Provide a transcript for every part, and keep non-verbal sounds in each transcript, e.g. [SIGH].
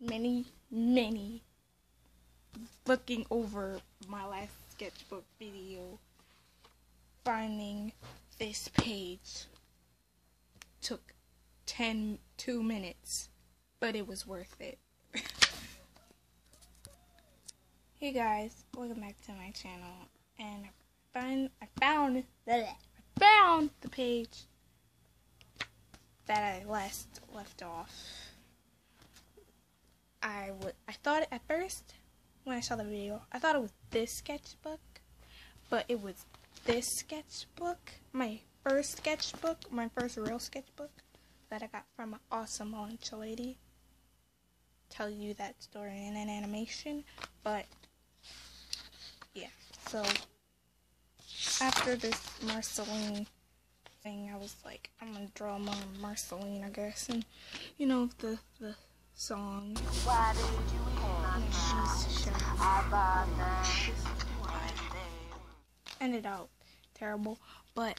many, many looking over my last sketchbook video, finding this page took 10, 2 minutes, but it was worth it. [LAUGHS] hey guys, welcome back to my channel, and I find I found I found the page that I last left off. I would I thought at first when I saw the video, I thought it was this sketchbook, but it was this sketchbook, my first sketchbook, my first real sketchbook that I got from an awesome lunch lady. Tell you that story in an animation, but yeah. So after this Marceline thing, I was like, I'm gonna draw more Marceline, I guess, and you know the the song. Why did you Ended out terrible, but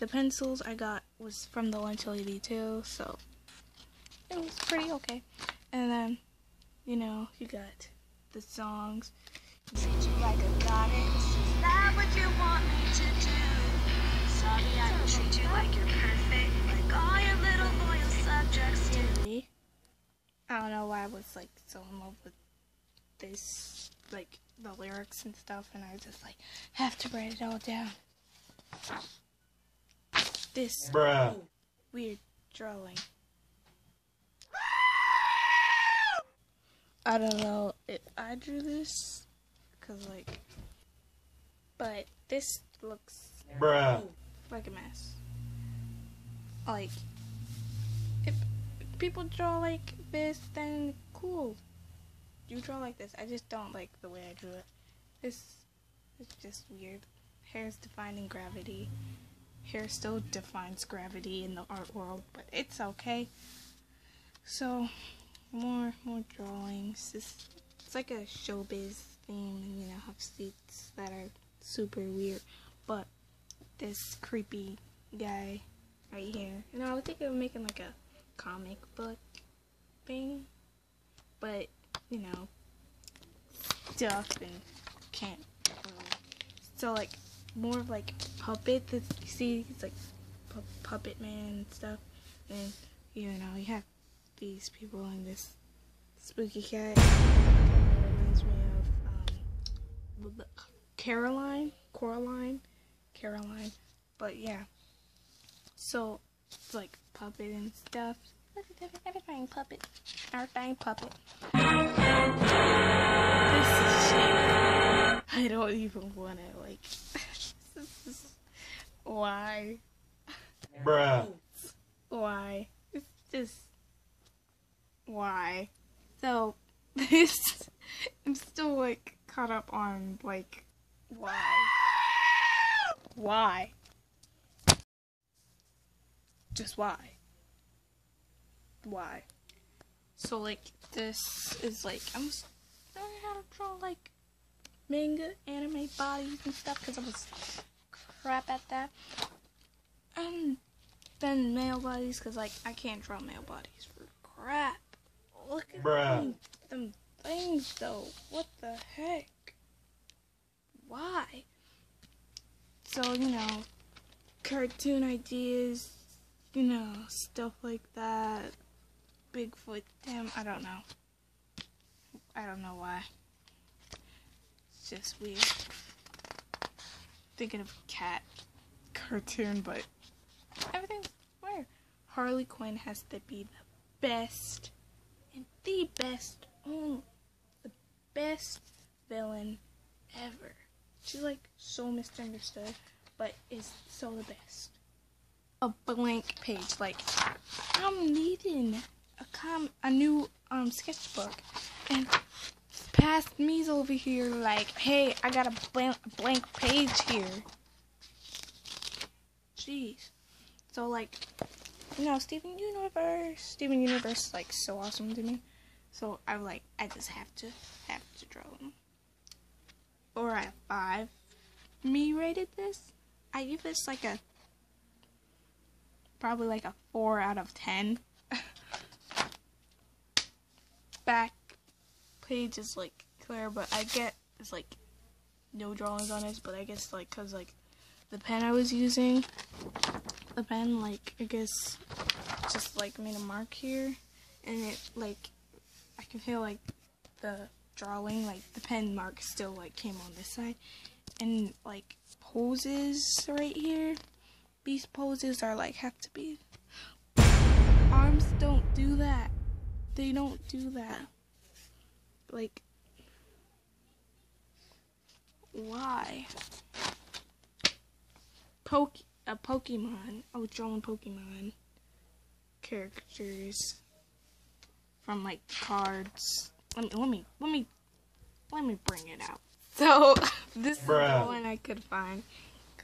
the pencils I got was from the lunch lady too, so it was pretty okay. And then, you know, you got the songs. Treat you like a goddess. Is that what you want me to do? Sorry, I treat you like you're perfect, like all your little loyal subjects do. I don't know why I was like so in love with this, like the lyrics and stuff, and I was just like, have to write it all down. This Bruh. weird drawing. I don't know if I drew this, cause like, but this looks Bruh. like a mess. Like, people draw like this, then cool. You draw like this. I just don't like the way I drew it. This is just weird. Hair's defining gravity. Hair still defines gravity in the art world, but it's okay. So, more more drawings. It's, it's like a showbiz theme, and you know, have seats that are super weird. But this creepy guy right here. You know, I was thinking of making like a comic book thing, but you know, stuff and can't. Really. So like more of like puppet. That you see, he's like pu- puppet man and stuff, and you know, you have these people and this spooky cat. Reminds me of um, Caroline, Coraline, Caroline. But yeah. So it's like puppet and stuff. Look at everything puppet. Everything puppet. This is shit. I don't even wanna like [LAUGHS] why? Bruh. Why? It's just why? So [LAUGHS] this I'm still like caught up on like why? Why? Just why? Why? So like this is like I'm s- learning how to draw like manga, anime bodies and stuff because I was crap at that. And then male bodies because like I can't draw male bodies for crap. Look at Bruh. them, them things though. What the heck? Why? So you know, cartoon ideas, you know, stuff like that. Bigfoot, damn, I don't know. I don't know why. It's just weird. Thinking of a cat cartoon, but everything's weird. Harley Quinn has to be the best and the best, oh, the best villain ever. She's like so misunderstood, but is so the best. A blank page, like I'm needing a com a new um sketchbook, and past me's over here like, hey, I got a blank blank page here. Jeez. So like, you know, Steven Universe, Steven Universe is like so awesome to me. So I'm like, I just have to have to draw them. Or at five, me rated this. I give this like a probably like a four out of ten. [LAUGHS] back page is like clear, but I get it's like no drawings on it. But I guess like cause like the pen I was using, the pen like I guess just like made a mark here, and it like I can feel like the drawing like the pen mark still like came on this side, and like poses right here. These poses are like have to be arms don't do that. They don't do that. Like, why? Poke a Pokemon. I was drawing Pokemon characters from like cards. Let me let me let me let me bring it out. [LAUGHS] So this is the Bruh. one I could find.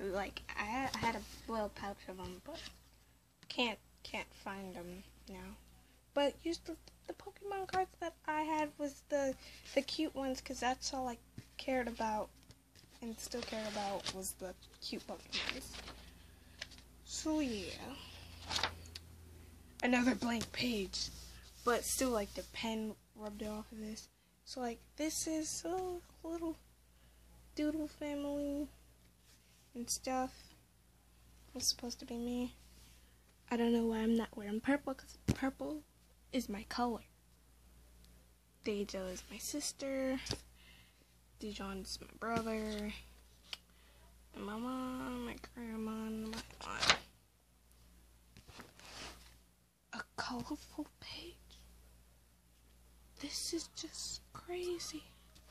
Like I had, a little pouch of them, but can't can't find them now. But used the, the Pokemon cards that I had was the the cute ones, cause that's all I cared about and still care about was the cute Pokemon. So yeah, another blank page, but still like the pen rubbed off of this. So like this is a little doodle family and stuff. It's supposed to be me. I don't know why I'm not wearing purple because purple is my color. Deja is my sister. Dijon's my brother. And my mom, my grandma, and my aunt. A colorful page. This is just crazy.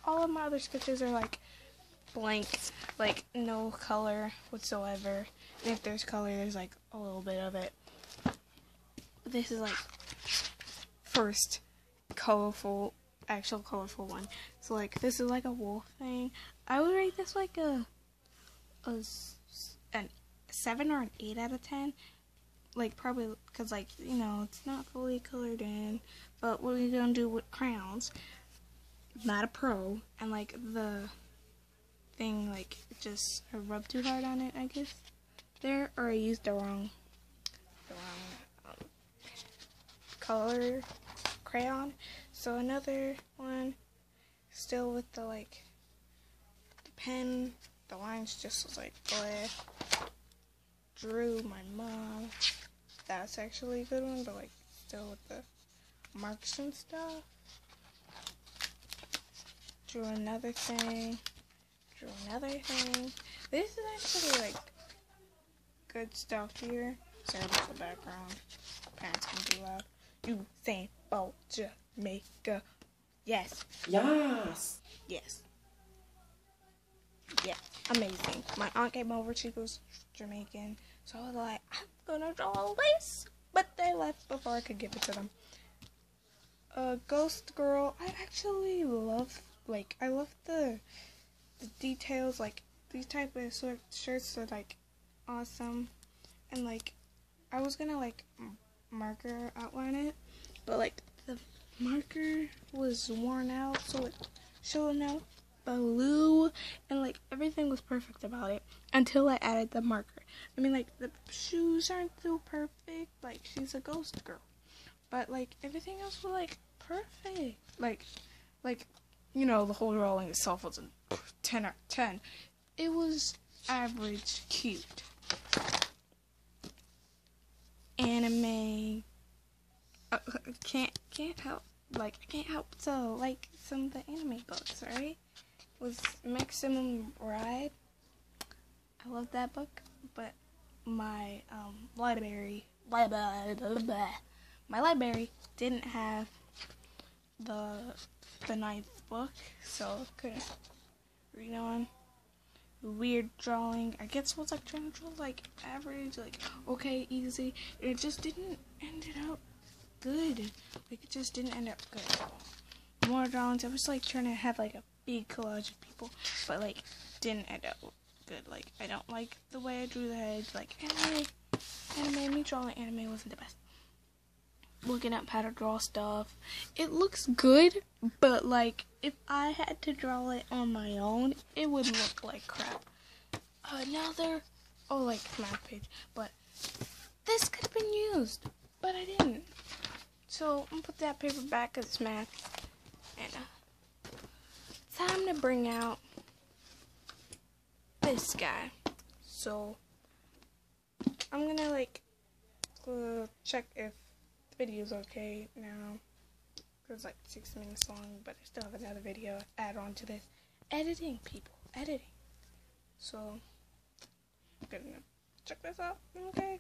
All of my other sketches are like blank, like no color whatsoever. And if there's color, there's like a little bit of it. But this is like first colorful, actual colorful one. So like this is like a wolf thing. I would rate this like a an seven or an eight out of ten. Like probably because like you know it's not fully colored in. But what are you gonna do with crayons? Not a pro, and like the thing like just I rubbed too hard on it, I guess. There, or I used the wrong, the wrong um, color crayon. So another one, still with the like the pen. The lines just was like bleh. Drew my mom. That's actually a good one, but like still with the marks and stuff. Drew another thing. Drew another thing. This is actually like good stuff here. Sorry about the background. Parents can be loud. You saying about Jamaica. Yes. Yes. Yes. Yeah. Amazing. My aunt came over, she was Jamaican. So I was like, I'm gonna draw all this. But they left before I could give it to them. Uh, Ghost Girl, I actually love, like, I love the, the details, like, these type of sort shirts are, like, awesome. And, like, I was gonna, like, marker outline it, but, like, the marker was worn out, so it showed out blue, and, like, everything was perfect about it until I added the marker. I mean, like, the shoes aren't so perfect, like, she's a ghost girl. But, like, everything else was, like, perfect. Like, like, you know, the whole drawing itself wasn't 10 out of 10. It was average cute. Anime. Uh, can't, can't help, like, I can't help to like some of the anime books, right? Was Maximum Ride. I love that book, but my um, library, library, my library didn't have the the ninth book, so couldn't read on. Weird drawing. I guess was like trying to draw like average, like okay, easy. It just didn't end it up good. Like it just didn't end up good. More drawings. I was like trying to have like a big collage of people, but like didn't end up good. Like I don't like the way I drew the heads. Like anime, anime, me drawing anime wasn't the best. Looking at how to draw stuff, it looks good, but like if I had to draw it on my own, it would look [LAUGHS] like crap. Another, oh like math page, but this could have been used, but I didn't. So I'm gonna put that paper back it's math. And uh, time to bring out this guy. So I'm gonna like uh, check if video's okay now. It's like six minutes long, but I still have another video add on to this. Editing, people, editing. So, I'm gonna check this out. Okay.